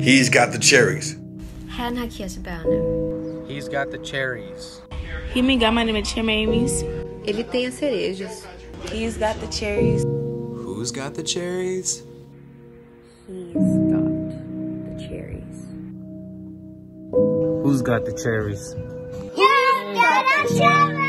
He's got the cherries. Han. He's got the cherries. Cherries. Ele tem as cerejas. He's got the cherries. Who's got the cherries? He's got the cherries. Who's got the cherries? You got the cherries?